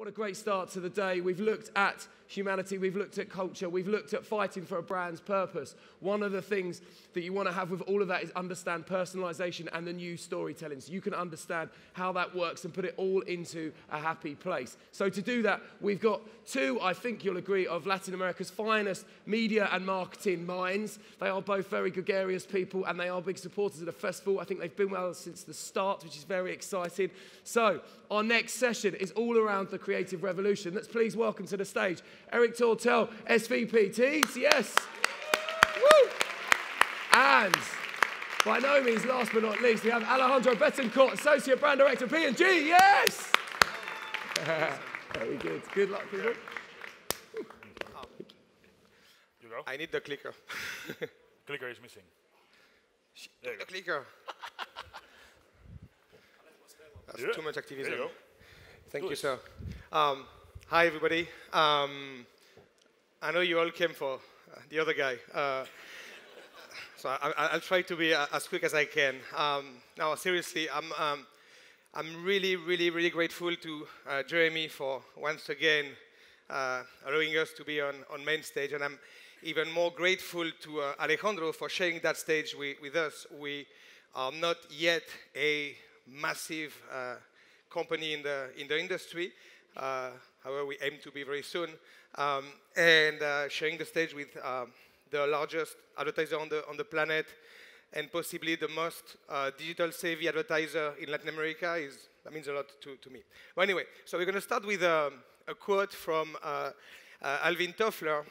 What a great start to the day. We've looked at humanity, we've looked at culture, we've looked at fighting for a brand's purpose. One of the things that you want to have with all of that is understand personalization and the new storytelling. So you can understand how that works and put it all into a happy place. So to do that, we've got two, I think you'll agree, of Latin America's finest media and marketing minds. They are both very gregarious people and they are big supporters of the festival. I think they've been well since the start, which is very exciting. So our next session is all around the creative revolution. Let's please welcome to the stage Eric Tourtel, SVP Teads. Woo! And by no means last but not least, we have Alejandro Betancourt, Associate Brand Director, P&G. Yes! Very good. Good luck, people. You go. I need the clicker. Clicker is missing. There the clicker. That's Yeah. too much There activism. you go. Thank Do you, it. sir. Um, hi, everybody. Um, I know you all came for uh, the other guy. Uh, so I, I, I'll try to be uh, as quick as I can. Um, now, seriously, I'm, um, I'm really, really, really grateful to uh, Jeremy for once again uh, allowing us to be on, on main stage. And I'm even more grateful to uh, Alejandro for sharing that stage with, with us. We are not yet a massive uh, company in the, in the industry. Uh, however, we aim to be very soon. Um, and uh, sharing the stage with um, the largest advertiser on the, on the planet and possibly the most uh, digital savvy advertiser in Latin America is, that means a lot to, to me. Well, anyway, so we're going to start with um, a quote from Alvin Toffler.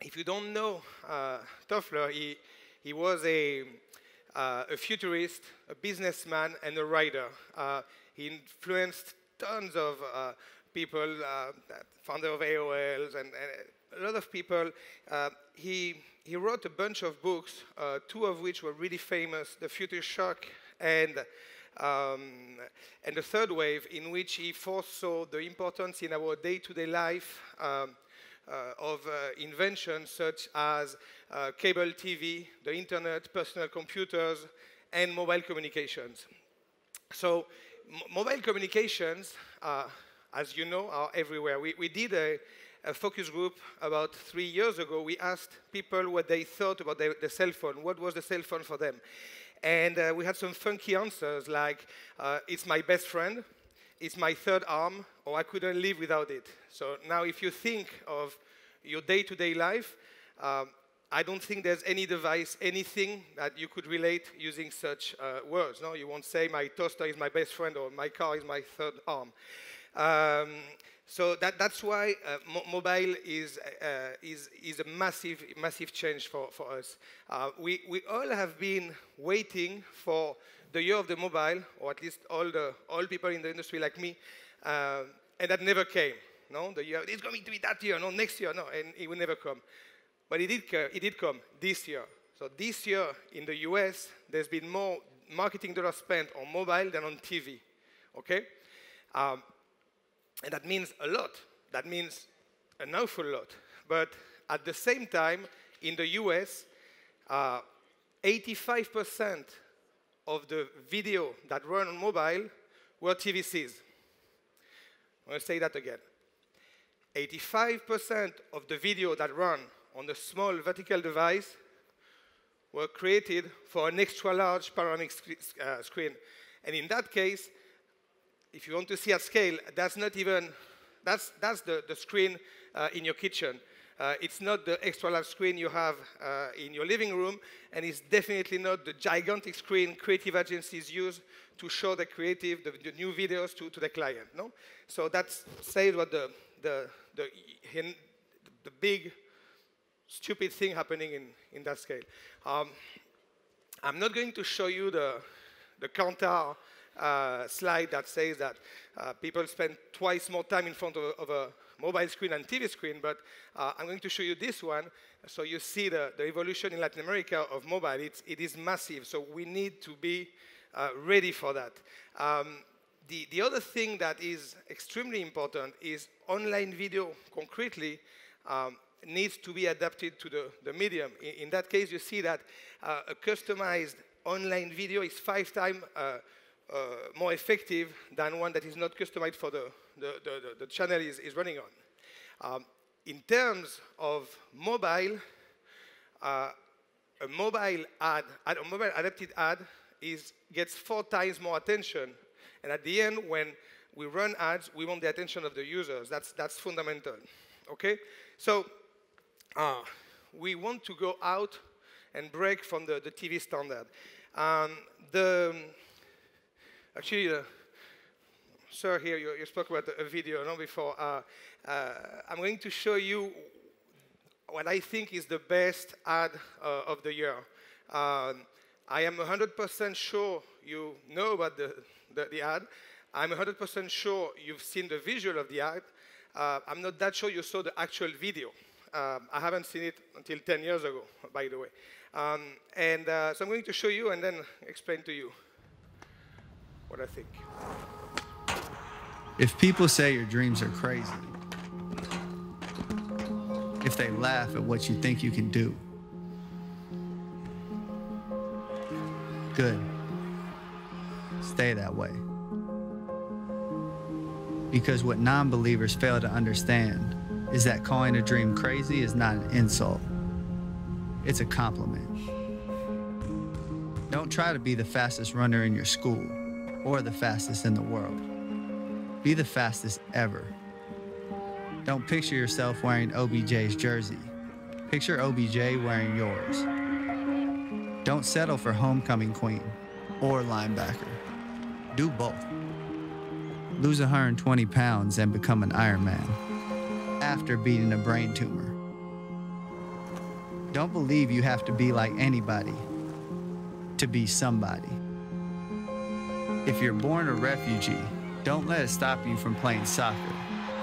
If you don't know Toffler, he, he was a, uh, a futurist, a businessman, and a writer. Uh, he influenced tons of uh, people, uh, founder of AOLs, and, and a lot of people. Uh, he, he wrote a bunch of books, uh, two of which were really famous, The Future Shock and, um, and The Third Wave, in which he foresaw the importance in our day-to-day life um, uh, of uh, inventions such as uh, cable TV, the internet, personal computers, and mobile communications. So mobile communications, uh, as you know, are everywhere. We, we did a, a focus group about three years ago. We asked people what they thought about the, the cell phone. What was the cell phone for them? And uh, we had some funky answers like, uh, it's my best friend, it's my third arm, or I couldn't live without it. So now if you think of your day-to-day life, um, I don't think there's any device, anything that you could relate using such uh, words. No, you won't say my toaster is my best friend or my car is my third arm. Um, so that, that's why uh, mo- mobile is, uh, is, is a massive, massive change for, for us. Uh, we, we all have been waiting for the year of the mobile, or at least all the all people in the industry like me, uh, and that never came. No, the year it's going to be that year, no, next year, no, and it will never come. But it did, it did come this year. So this year in the US, there's been more marketing dollars spent on mobile than on TV. Okay, um, and that means a lot. That means an awful lot. But at the same time, in the US, uh, 85% of the video that run on mobile were TVCs. I'm going to say that again. 85% of the video that run on a small vertical device were created for an extra large panoramic sc- uh, screen. And in that case, if you want to see at scale, that's not even, that's, that's the, the screen uh, in your kitchen. Uh, it's not the extra large screen you have uh, in your living room, and it's definitely not the gigantic screen creative agencies use to show the creative, the, the new videos to, to the client. No? So that's says what the, the, the, the big stupid thing happening in, in that scale. Um, I'm not going to show you the, the Kantar uh, slide that says that uh, people spend twice more time in front of a, of a mobile screen and TV screen, but uh, I'm going to show you this one. So you see the, the evolution in Latin America of mobile. It's, it is massive, so we need to be uh, ready for that. Um, the, the other thing that is extremely important is online video concretely um, needs to be adapted to the, the medium. In, in that case, you see that uh, a customized online video is five times uh, uh, more effective than one that is not customized for the, the, the, the, channel is, is running on. Um, in terms of mobile, uh, a mobile ad, ad, a mobile adapted ad is, gets four times more attention. And at the end, when we run ads, we want the attention of the users. That's, that's fundamental. Okay? So uh, we want to go out and break from the, the TV standard. Um, the, actually, uh, sir here, you, you, spoke about a video no, before. Uh, uh, I'm going to show you what I think is the best ad uh, of the year. Um, I am 100% sure you know about the, the, the ad. I'm 100% sure you've seen the visual of the ad. Uh, I'm not that sure you saw the actual video. Um, I haven't seen it until 10 years ago, by the way. Um, and uh, so I'm going to show you and then explain to you what I think. If people say your dreams are crazy, if they laugh at what you think you can do, good. Stay that way. Because what non believers fail to understand is that calling a dream crazy is not an insult, it's a compliment. Don't try to be the fastest runner in your school or the fastest in the world. Be the fastest ever. Don't picture yourself wearing OBJ's jersey. Picture OBJ wearing yours. Don't settle for homecoming queen or linebacker. Do both. Lose 120 pounds and become an Ironman after beating a brain tumor. Don't believe you have to be like anybody to be somebody. If you're born a refugee, don't let it stop you from playing soccer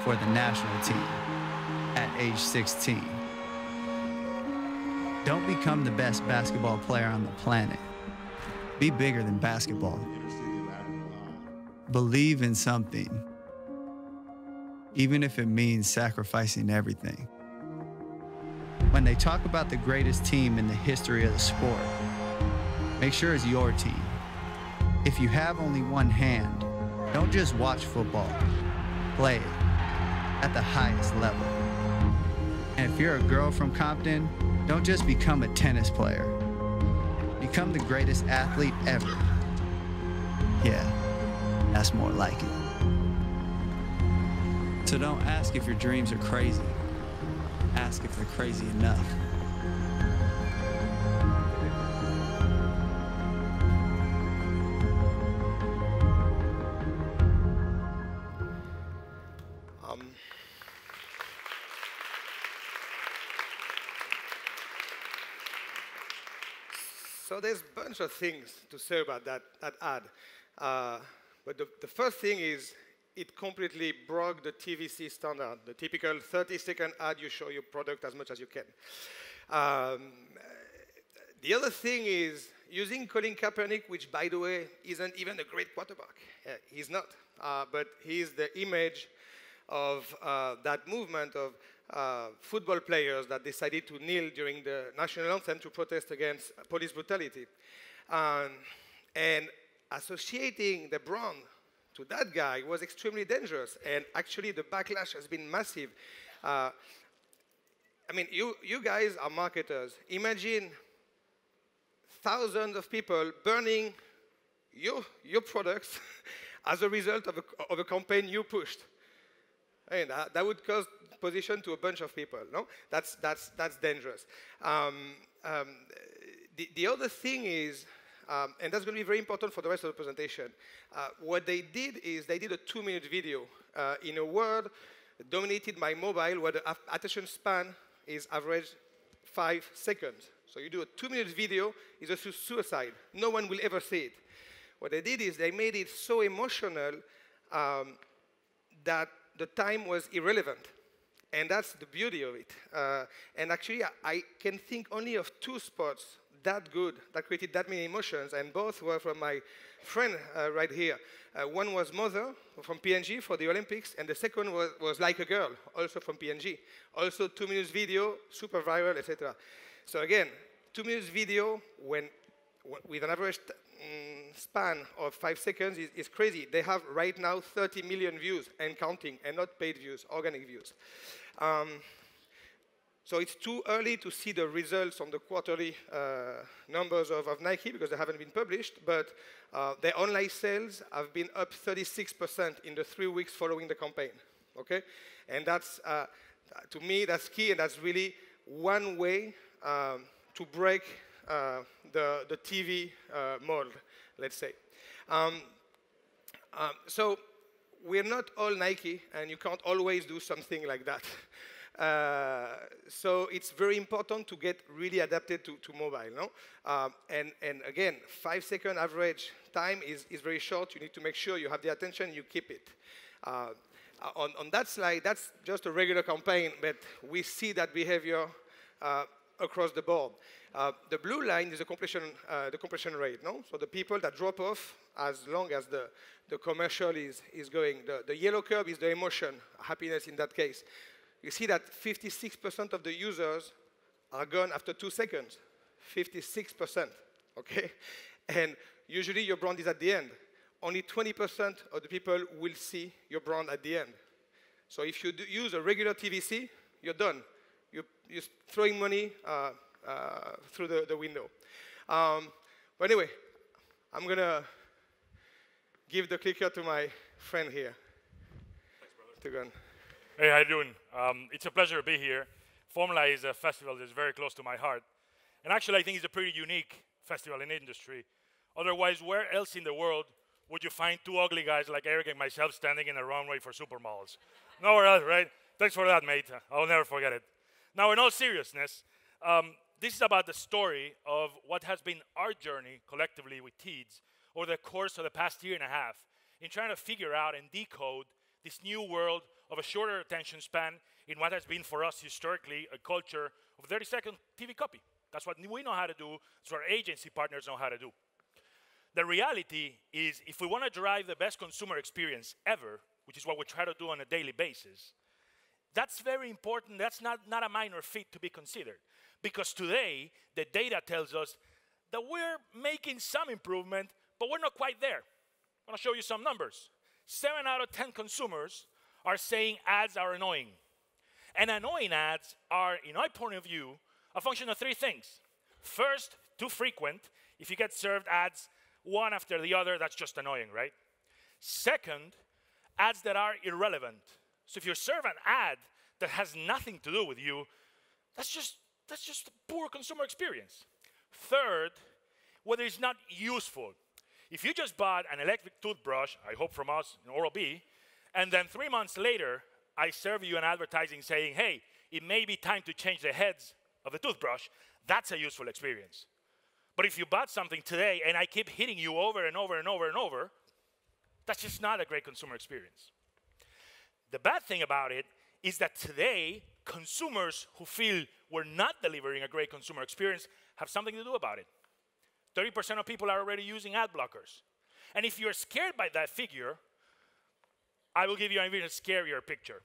for the national team at age 16. Don't become the best basketball player on the planet. Be bigger than basketball. Believe in something, even if it means sacrificing everything. When they talk about the greatest team in the history of the sport, make sure it's your team. If you have only one hand, don't just watch football, play it at the highest level. And if you're a girl from Compton, don't just become a tennis player. Become the greatest athlete ever. Yeah, that's more like it. So don't ask if your dreams are crazy. Ask if they're crazy enough. Um, so there's a bunch of things to say about that, that ad. Uh, but the, the first thing is it completely broke the TVC standard, the typical 30 second ad you show your product as much as you can. Um, the other thing is using Colin Kaepernick, which by the way isn't even a great quarterback. He's not, uh, but he's the image of uh, that movement of uh, football players that decided to kneel during the national anthem to protest against police brutality. Um, and associating the brand to that guy was extremely dangerous. And actually, the backlash has been massive. Uh, I mean, you, you guys are marketers. Imagine thousands of people burning your, your products as a result of a, of a campaign you pushed. And that, that would cause position to a bunch of people. No, that's that's that's dangerous. Um, um, the, the other thing is, um, and that's going to be very important for the rest of the presentation. Uh, what they did is they did a two-minute video uh, in a world dominated by mobile, where the attention span is average five seconds. So you do a two-minute video, it's a su suicide. No one will ever see it. What they did is they made it so emotional um, that the time was irrelevant. And that's the beauty of it. Uh, and actually, I, I, can think only of two spots that good, that created that many emotions, and both were from my friend uh, right here. Uh, one was Mother from P&G for the Olympics, and the second was, was Like a Girl, also from P&G. Also, two minutes video, super viral, etc. So again, two minutes video when, with an average mm, span of five seconds is, is, crazy. They have right now 30 million views and counting, and not paid views, organic views. Um, so it's too early to see the results on the quarterly uh, numbers of, Nike because they haven't been published, but uh, their online sales have been up 36% in the three weeks following the campaign. Okay, and that's uh, to me that's key, and that's really one way um, to break the TV mold, let's say. Um, um, so we're not all Nike, and you can't always do something like that. Uh, so it's very important to get really adapted to, to mobile. No? Um, and, and again, five second average time is, is very short. You need to make sure you have the attention, you keep it. Uh, on, on that slide, that's just a regular campaign, but we see that behavior uh, across the board. Uh, the blue line is the completion, uh, the completion rate, no? So the people that drop off as long as the, the commercial is, is going. The, the yellow curve is the emotion, happiness in that case you see that 56% of the users are gone after two seconds. 56%, okay? And usually your brand is at the end. Only 20% of the people will see your brand at the end. So if you use a regular TVC, you're done. You, are throwing money uh, uh, through the, the window. Um, but anyway, I'm going to give the clicker to my friend here. Thanks, brother. To go Hey, how you doing? Um, it's a pleasure to be here. Formula is a festival that's very close to my heart. And actually, I think it's a pretty unique festival in the industry. Otherwise, where else in the world would you find two ugly guys like Eric and myself standing in a runway for supermodels? Nowhere else, right? Thanks for that, mate. I'll never forget it. Now, in all seriousness, um, this is about the story of what has been our journey collectively with Teads over the course of the past year and a half in trying to figure out and decode this new world of a shorter attention span in what has been for us historically a culture of 30 second TV copy. That's what we know how to do, that's what our agency partners know how to do. The reality is, if we want to drive the best consumer experience ever, which is what we try to do on a daily basis, that's very important. That's not, not a minor feat to be considered. Because today, the data tells us that we're making some improvement, but we're not quite there. I want to show you some numbers. Seven out of 10 consumers are saying ads are annoying. And annoying ads are, in my point of view, a function of three things. First, too frequent. If you get served ads one after the other, that's just annoying, right? Second, ads that are irrelevant. So if you serve an ad that has nothing to do with you, that's just that's just a poor consumer experience. Third, whether it's not useful. If you just bought an electric toothbrush, I hope from us in Oral B, and then three months later, I serve you an advertising saying, hey, it may be time to change the heads of the toothbrush. That's a useful experience. But if you bought something today and I keep hitting you over and over and over and over, that's just not a great consumer experience. The bad thing about it is that today, consumers who feel we're not delivering a great consumer experience have something to do about it. 30% of people are already using ad blockers. And if you're scared by that figure, I will give you an even scarier picture.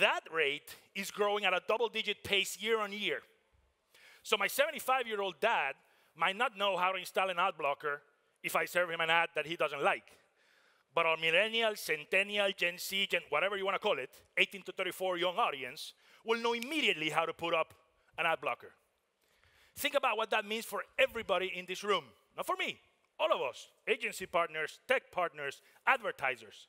That rate is growing at a double digit pace year on year. So my 75 year old dad might not know how to install an ad blocker if I serve him an ad that he doesn't like. But our millennial, centennial, Gen Z, Gen, whatever you want to call it, 18 to 34 young audience will know immediately how to put up an ad blocker. Think about what that means for everybody in this room. Not for me, all of us, agency partners, tech partners, advertisers.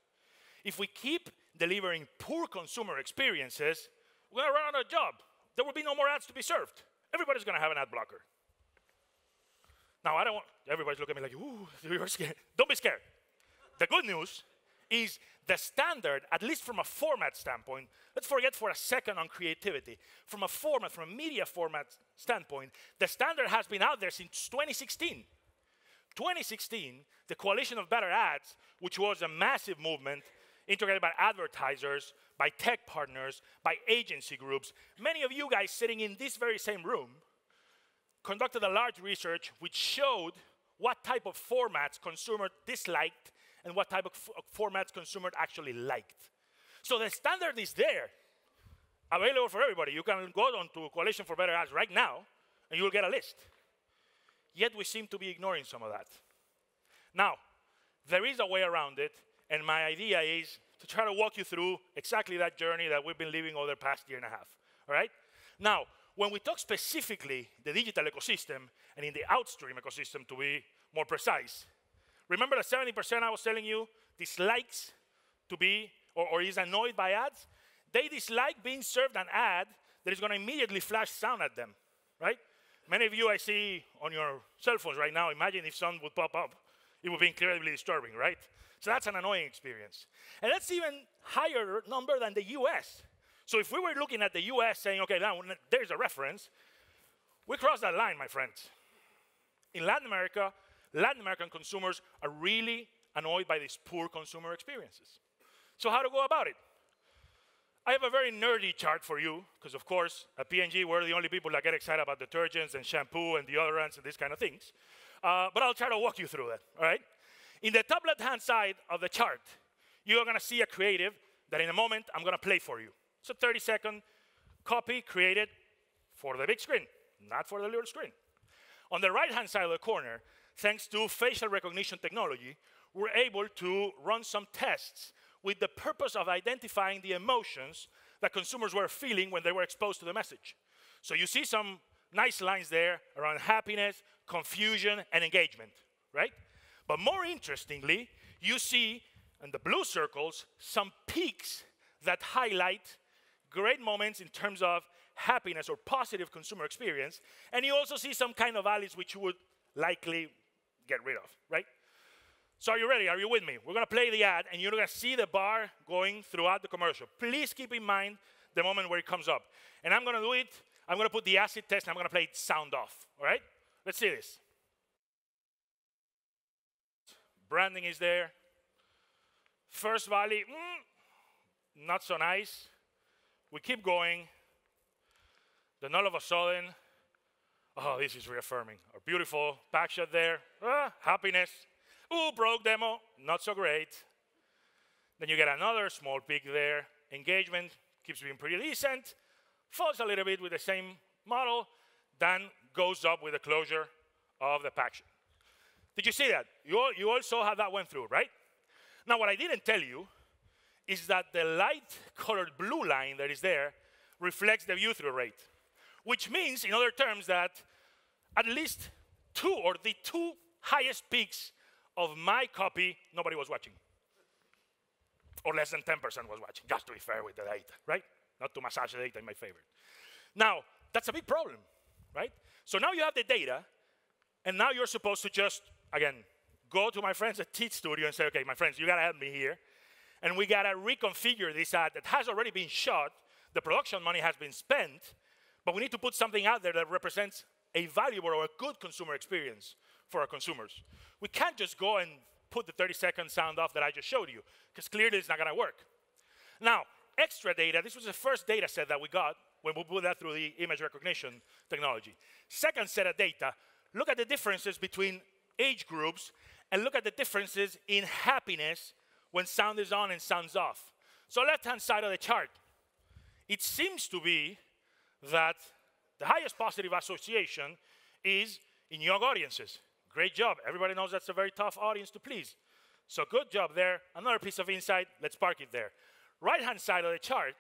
If we keep delivering poor consumer experiences, we're going to run out of job. There will be no more ads to be served. Everybody's going to have an ad blocker. Now, I don't want, everybody's looking at me like, ooh, you're scared. Don't be scared. The good news is the standard, at least from a format standpoint, let's forget for a second on creativity. From a format, from a media format standpoint, the standard has been out there since 2016. 2016, the Coalition of Better Ads, which was a massive movement integrated by advertisers, by tech partners, by agency groups. Many of you guys sitting in this very same room conducted a large research which showed what type of formats consumer disliked and what type of formats consumer actually liked. So the standard is there, available for everybody. You can go on to Coalition for Better Ads right now, and you will get a list. Yet we seem to be ignoring some of that. Now, there is a way around it, and my idea is to try to walk you through exactly that journey that we've been living over the past year and a half. All right? Now, when we talk specifically the digital ecosystem and in the outstream ecosystem to be more precise, remember the 70% I was telling you dislikes to be or, or is annoyed by ads? They dislike being served an ad that is going to immediately flash sound at them, right? Many of you I see on your cell phones right now, imagine if sound would pop up. It would be incredibly disturbing, right? So that's an annoying experience. And that's even higher number than the US. So if we were looking at the US saying, okay, now there's a reference, we crossed that line, my friends. In Latin America, Latin American consumers are really annoyed by these poor consumer experiences. So how to go about it? I have a very nerdy chart for you, because of course, at P&G, we're the only people that get excited about detergents and shampoo and deodorants and these kind of things. Uh, but I'll try to walk you through it, all right? In the top left-hand side of the chart, you're gonna see a creative that in a moment I'm gonna play for you. It's a 30-second copy created for the big screen, not for the little screen. On the right-hand side of the corner, thanks to facial recognition technology, we're able to run some tests with the purpose of identifying the emotions that consumers were feeling when they were exposed to the message. So you see some nice lines there around happiness, confusion, and engagement, right? But more interestingly, you see in the blue circles some peaks that highlight great moments in terms of happiness or positive consumer experience. And you also see some kind of valleys which you would likely get rid of, right? So are you ready? Are you with me? We're going to play the ad, and you're to see the bar going throughout the commercial. Please keep in mind the moment where it comes up. And I'm going to do it. I'm going to put the acid test, and I'm going to play it sound off. All right? Let's see this. Branding is there. First Valley, mm, not so nice. We keep going. Then all of a sudden, oh, this is reaffirming. A beautiful back shot there. Ah, happiness. Ooh, broke demo, not so great. Then you get another small peak there. Engagement keeps being pretty decent. Falls a little bit with the same model. Then goes up with the closure of the pack. Did you see that? You, all, you all saw how that went through, right? Now, what I didn't tell you is that the light colored blue line that is there reflects the view through rate, which means, in other terms, that at least two or the two highest peaks of my copy, nobody was watching. Or less than 10% was watching, just to be fair with the data, right? Not to massage the data in my favor. Now, that's a big problem, right? So now you have the data, and now you're supposed to just again, go to my friends at Teads Studio and say, okay, my friends, you gotta help me here. And we gotta reconfigure this ad that has already been shot, the production money has been spent, but we need to put something out there that represents a valuable or a good consumer experience for our consumers. We can't just go and put the 30 second sound off that I just showed you, because clearly it's not gonna work. Now, extra data, this was the first data set that we got when we put that through the image recognition technology. Second set of data, look at the differences between age groups and look at the differences in happiness when sound is on and sound's off. So left-hand side of the chart, it seems to be that the highest positive association is in young audiences. Great job. Everybody knows that's a very tough audience to please. So good job there. Another piece of insight, let's park it there. Right-hand side of the chart,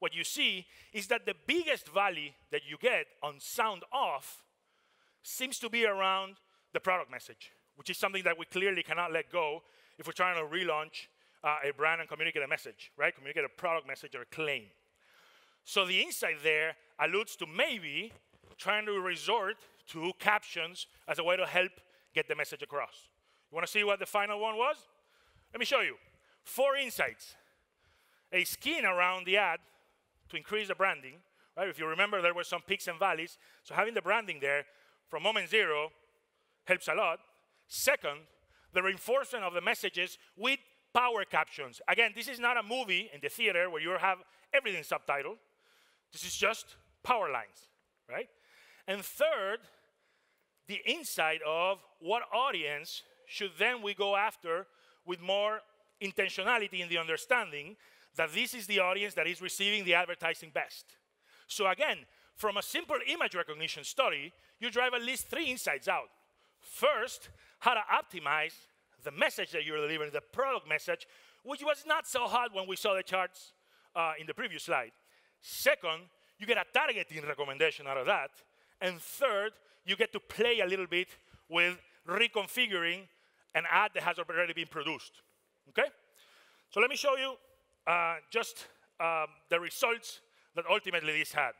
what you see is that the biggest value that you get on sound off seems to be around the product message, which is something that we clearly cannot let go if we're trying to relaunch uh, a brand and communicate a message, right? Communicate a product message or a claim. So the insight there alludes to maybe trying to resort to captions as a way to help get the message across. You want to see what the final one was? Let me show you. Four insights. A skin around the ad to increase the branding, right? If you remember, there were some peaks and valleys. So having the branding there from moment zero helps a lot. Second, the reinforcement of the messages with power captions. Again, this is not a movie in the theater where you have everything subtitled. This is just power lines, right? And third, the insight of what audience should then we go after with more intentionality in the understanding that this is the audience that is receiving the advertising best. So again, from a simple image recognition study, you drive at least three insights out. First, how to optimize the message that you're delivering, the product message, which was not so hot when we saw the charts uh, in the previous slide. Second, you get a targeting recommendation out of that. And third, you get to play a little bit with reconfiguring an ad that has already been produced. Okay? So let me show you just um, the results that ultimately this had.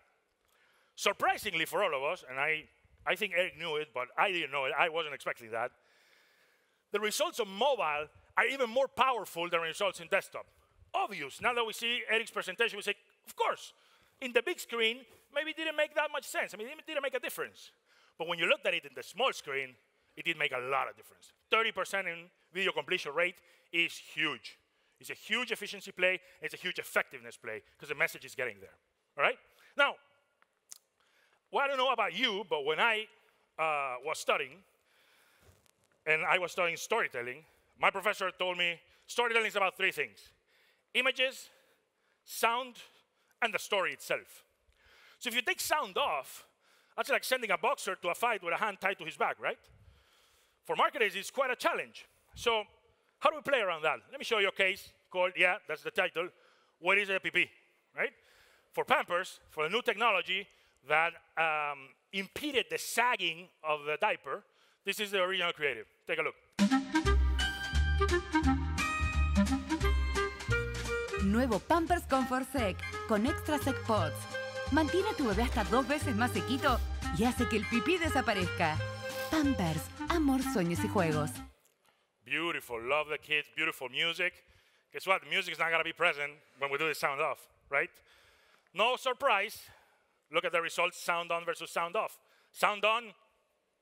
Surprisingly for all of us, and I, I think Eric knew it, but I didn't know it, I wasn't expecting that, the results on mobile are even more powerful than results in desktop. Obvious. Now that we see Eric's presentation, we say, of course, in the big screen, maybe it didn't make that much sense. I mean, it didn't make a difference. But when you looked at it in the small screen, it did make a lot of difference. 30% in video completion rate is huge. It's a huge efficiency play, it's a huge effectiveness play because the message is getting there. All right? Now, well, I don't know about you, but when I uh, was studying, and I was studying storytelling, my professor told me storytelling is about three things images, sound, and the story itself. So if you take sound off, that's like sending a boxer to a fight with a hand tied to his back, right? For marketers, it's quite a challenge. So how do we play around that? Let me show you a case called, yeah, that's the title, What is APP, right? For Pampers, for the new technology that um, impeded the sagging of the diaper, this is the original creative. Take a look. Nuevo Pampers Comfort Sec con Extra Sec Pods. Mantiene a tu bebé hasta dos veces más sequito y hace que el pipí desaparezca. Pampers, amor, sueños y juegos. Beautiful. Love the kids. Beautiful music. Guess what? The music is not going to be present when we do the sound off, right? No surprise. Look at the results sound on versus sound off. Sound on,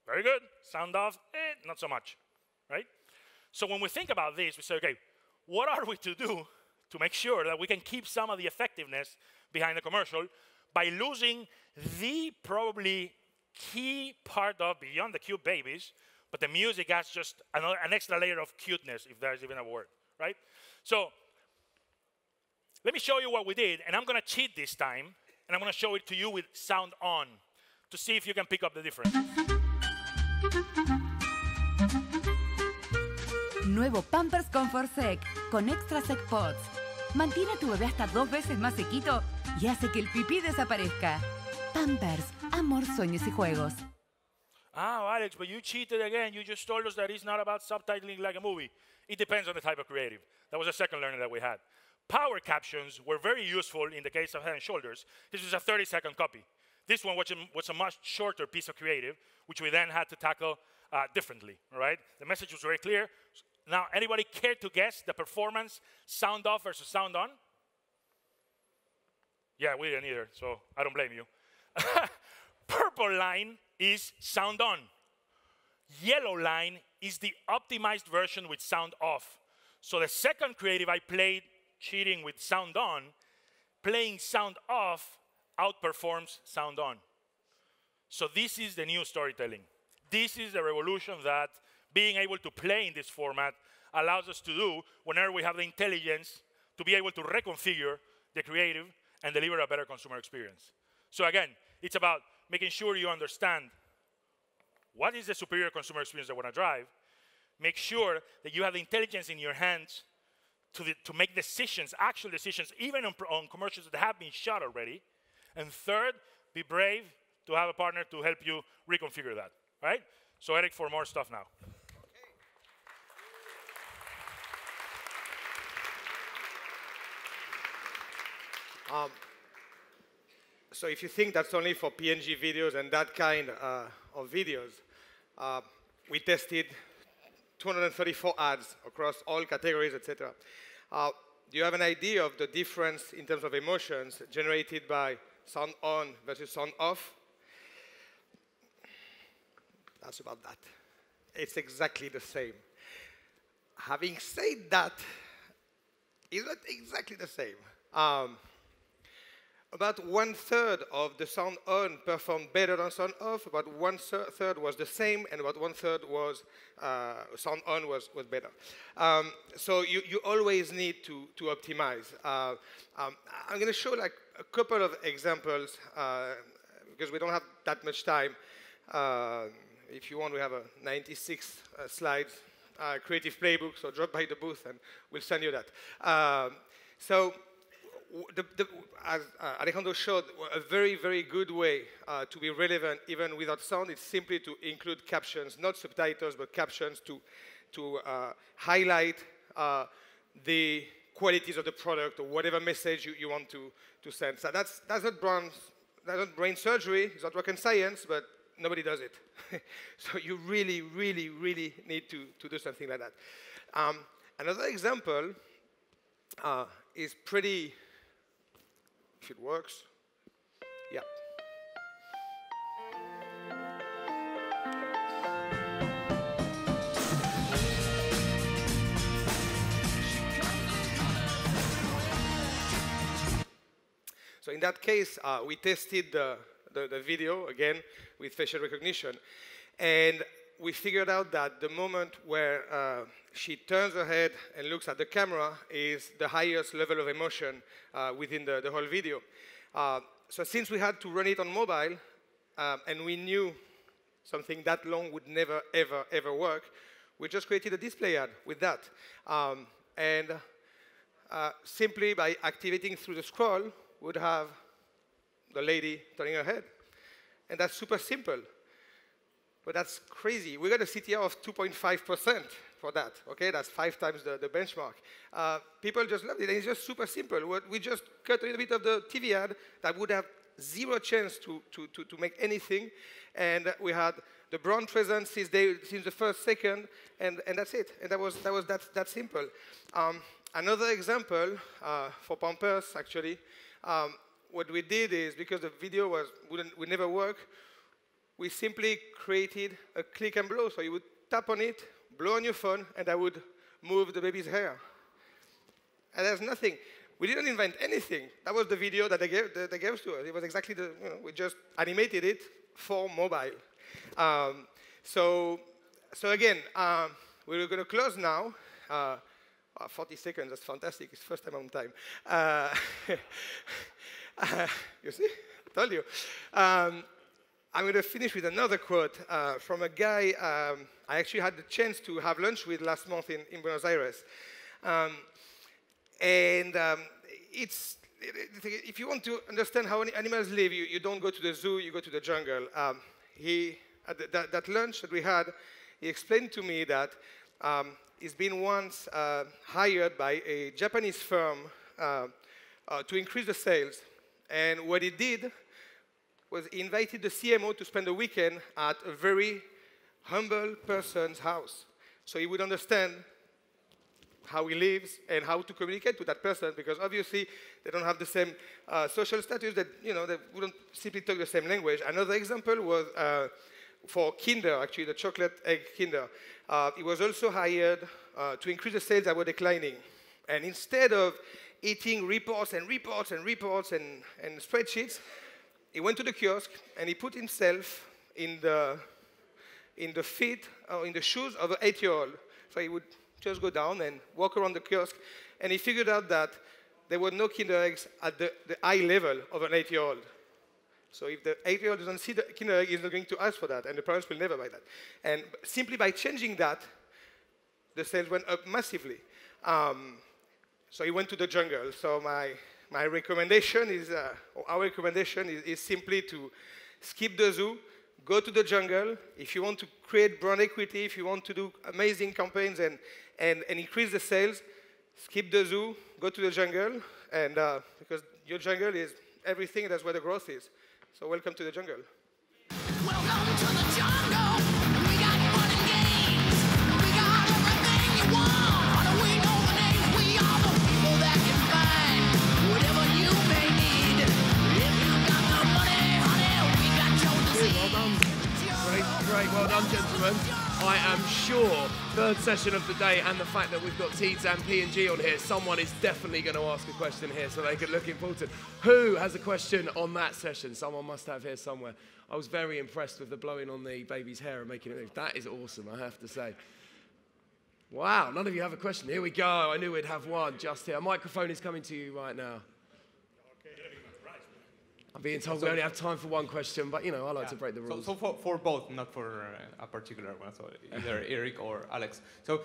very good. Sound off, eh, not so much, right? So when we think about this, we say, okay, what are we to do to make sure that we can keep some of the effectiveness behind the commercial by losing the probably key part of Beyond the Cute Babies, but the music has just another, an extra layer of cuteness, if there's even a word, right? So let me show you what we did, and I'm going to cheat this time, and I'm going to show it to you with sound on to see if you can pick up the difference. Nuevo Pampers Comfort Sec con Extra Sec Pods. Mantiene a tu bebé hasta dos veces más sequito y hace que el pipí desaparezca. Pampers, amor, sueños y juegos. Ah, Alex, but you cheated again. You just told us that it's not about subtitling like a movie. It depends on the type of creative. That was a second learning that we had. Power captions were very useful in the case of Head and Shoulders. This was a 30 second copy. This one was a, was a much shorter piece of creative, which we then had to tackle uh, differently, all right? The message was very clear. Now, anybody care to guess the performance sound off versus sound on? Yeah, we didn't either, so I don't blame you. Purple line is sound on. Yellow line is the optimized version with sound off. So the second creative I played cheating with sound on, playing sound off outperforms sound on. So this is the new storytelling. This is the revolution that being able to play in this format allows us to do whenever we have the intelligence to be able to reconfigure the creative and deliver a better consumer experience. So again, it's about making sure you understand what is the superior consumer experience we want to drive, make sure that you have the intelligence in your hands to, the, to make decisions, actual decisions, even on, on commercials that have been shot already. And third, be brave to have a partner to help you reconfigure that, right? So Eric, for more stuff now. Um, so if you think that's only for P&G videos and that kind uh, of videos, uh, we tested 234 ads across all categories, etc. Uh, do you have an idea of the difference in terms of emotions generated by sound on versus sound off? That's about that. It's exactly the same. Having said that, it's not exactly the same. Um, about one third of the sound on performed better than sound off. About one third was the same, and about one third was uh, sound on was, was better. Um, so you, you always need to, to optimize. Uh, um, I'm going to show like a couple of examples uh, because we don't have that much time. Uh, if you want, we have a 96 uh, slides. uh, creative playbook, so drop by the booth and we'll send you that. Um, so the, the, as uh, Alejandro showed, a very, very good way uh, to be relevant even without sound is simply to include captions, not subtitles, but captions to, to uh, highlight uh, the qualities of the product or whatever message you, you want to, to send. So that's, that's, not brain, that's not brain surgery, it's not rocket science, but nobody does it. so you really, really, really need to, to do something like that. Um, another example uh, is pretty, if it works, yeah. So in that case, uh, we tested the, the, the, video, again, with facial recognition. And we figured out that the moment where uh, she turns her head and looks at the camera is the highest level of emotion uh, within the, the, whole video. Uh, so since we had to run it on mobile, um, and we knew something that long would never, ever, ever work, we just created a display ad with that. Um, and uh, simply by activating through the scroll, would have the lady turning her head. And that's super simple. But that's crazy. We got a CTR of 2.5% for that. Okay, that's five times the, the benchmark. Uh, people just loved it, and it's just super simple. We just cut a little bit of the TV ad that would have zero chance to, to, to, to make anything, and we had the brand presence since, they, since the first second, and, and that's it. And that was that was that, that simple. Um, another example uh, for Pampers, actually, um, what we did is, because the video was, wouldn't, would never work, we simply created a click and blow. So you would tap on it, blow on your phone, and I would move the baby's hair. And there's nothing. We didn't invent anything. That was the video that they gave, that they gave to us. It was exactly the, you know, we just animated it for mobile. Um, so, so again, um, we're going to close now. Uh, Oh, 40 seconds, that's fantastic. It's first time on time. Uh, uh, you see? I told you. Um, I'm going to finish with another quote uh, from a guy um, I actually had the chance to have lunch with last month in, in Buenos Aires. Um, and um, it's, if you want to understand how animals live, you, you, don't go to the zoo, you go to the jungle. Um, he, at the, that, that lunch that we had, he explained to me that um, he's been once uh, hired by a Japanese firm uh, uh, to increase the sales. And what he did was he invited the CMO to spend a weekend at a very humble person's house. So he would understand how he lives and how to communicate to that person because obviously they don't have the same uh, social status that, you know, they wouldn't simply talk the same language. Another example was uh, for Kinder, actually, the chocolate egg Kinder. Uh, he was also hired uh, to increase the sales that were declining. And instead of eating reports and reports and reports and, and spreadsheets, he went to the kiosk and he put himself in the, in the feet or in the shoes of an eight-year-old. So he would just go down and walk around the kiosk, and he figured out that there were no Kinder eggs at the, the eye level of an eight-year-old. So if the eight-year-old doesn't see the Kinder egg, he's not going to ask for that, and the parents will never buy that. And simply by changing that, the sales went up massively. Um, so he went to the jungle. So my, my recommendation is, uh, our recommendation is, is simply to skip the zoo, go to the jungle. If you want to create brand equity, if you want to do amazing campaigns and, and, and increase the sales, skip the zoo, go to the jungle, and uh, because your jungle is everything, that's where the growth is. So welcome to the jungle. Welcome to the jungle. Great. Well done, gentlemen. I am sure, third session of the day, and the fact that we've got Teads and P&G on here, someone is definitely going to ask a question here so they can look important. Who has a question on that session? Someone must have here somewhere. I was very impressed with the blowing on the baby's hair and making it move. That is awesome, I have to say. Wow, none of you have a question. Here we go. I knew we'd have one just here. A microphone is coming to you right now. I'm being told so, we only have time for one question, but you know, I like yeah. to break the rules. So, so for, for both, not for uh, a particular one, so either Eric or Alex. So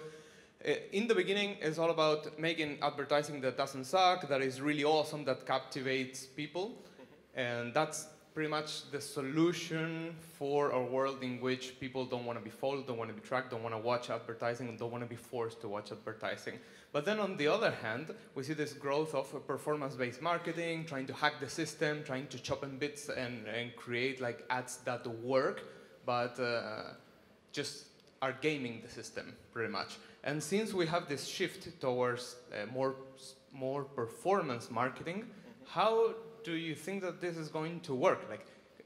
uh, in the beginning, it's all about making advertising that doesn't suck, that is really awesome, that captivates people. Mm-hmm. And that's pretty much the solution for a world in which people don't want to be followed, don't want to be tracked, don't want to watch advertising, and don't want to be forced to watch advertising. But then on the other hand, we see this growth of performance-based marketing, trying to hack the system, trying to chop and bits and, and create like ads that work, but uh, just are gaming the system pretty much. And since we have this shift towards uh, more, more performance marketing, how do you think that this is going to work? Like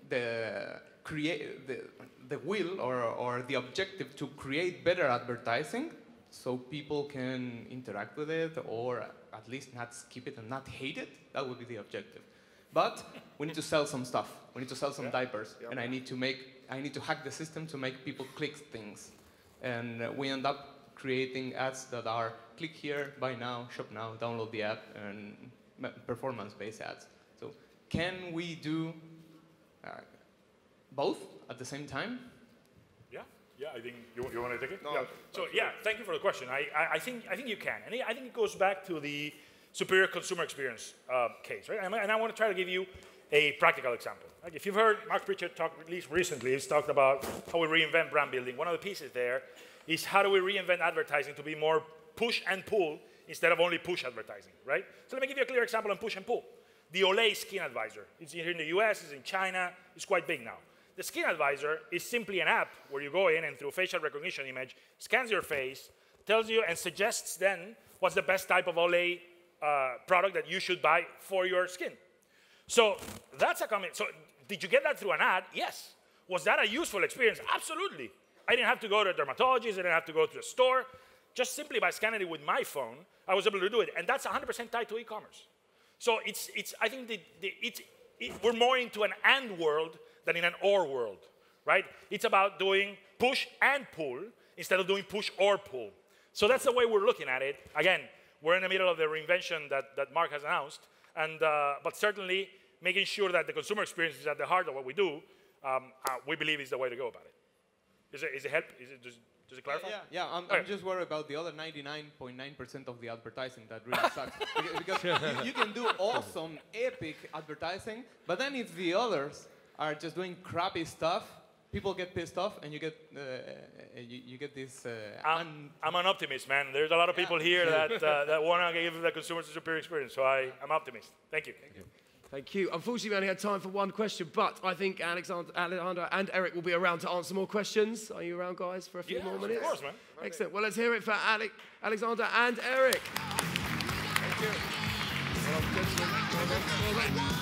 the create the, the will or, or the objective to create better advertising so people can interact with it or at least not skip it and not hate it, that would be the objective. But we need to sell some stuff. We need to sell some yeah. diapers. Yeah. And I need to make, I need to hack the system to make people click things. And we end up creating ads that are click here, buy now, shop now, download the app, and performance-based ads. So can we do uh, both at the same time? Yeah, yeah. I think you, you want to take it. No, yeah. So yeah, thank you for the question. I, I, I, think I think you can, and I think it goes back to the superior consumer experience uh, case, right? And, and I want to try to give you a practical example. Like if you've heard Mark Pritchard talk, at least recently, he's talked about how we reinvent brand building. One of the pieces there is how do we reinvent advertising to be more push and pull instead of only push advertising, right? So let me give you a clear example on push and pull. The Olay Skin Advisor. It's here in the US, it's in China, it's quite big now. The Skin Advisor is simply an app where you go in and through facial recognition image, scans your face, tells you and suggests then what's the best type of Olay uh, product that you should buy for your skin. So that's a comment. So did you get that through an ad? Yes. Was that a useful experience? Absolutely. I didn't have to go to a dermatologist, I didn't have to go to a store. Just simply by scanning it with my phone, I was able to do it. And that's 100% tied to e-commerce. So it's, it's, I think the, the, it, we're more into an and world than in an or world, right? It's about doing push and pull instead of doing push or pull. So that's the way we're looking at it. Again, we're in the middle of the reinvention that, that Mark has announced, and, uh, but certainly making sure that the consumer experience is at the heart of what we do, um, uh, we believe is the way to go about it. Is it, is it help? Is it, does, does it clarify? Yeah, yeah. I'm, okay. I'm just worried about the other 99.9% of the advertising that really sucks. because you, you, can do awesome, epic advertising, but then if the others are just doing crappy stuff, people get pissed off, and you get uh, you, you, get this. Uh, I'm, I'm, an optimist, man. There's a lot of people yeah. here that uh, that want to give the consumers a superior experience. So I, I'm optimist. Thank you. Thank you. Thank you. Unfortunately, we only had time for one question, but I think Alexander, Alejandro and Eric will be around to answer more questions. Are you around, guys, for a few yeah, more minutes? Of course, man. Excellent. Well, let's hear it for Alec, Alexander and Eric. Thank you. Well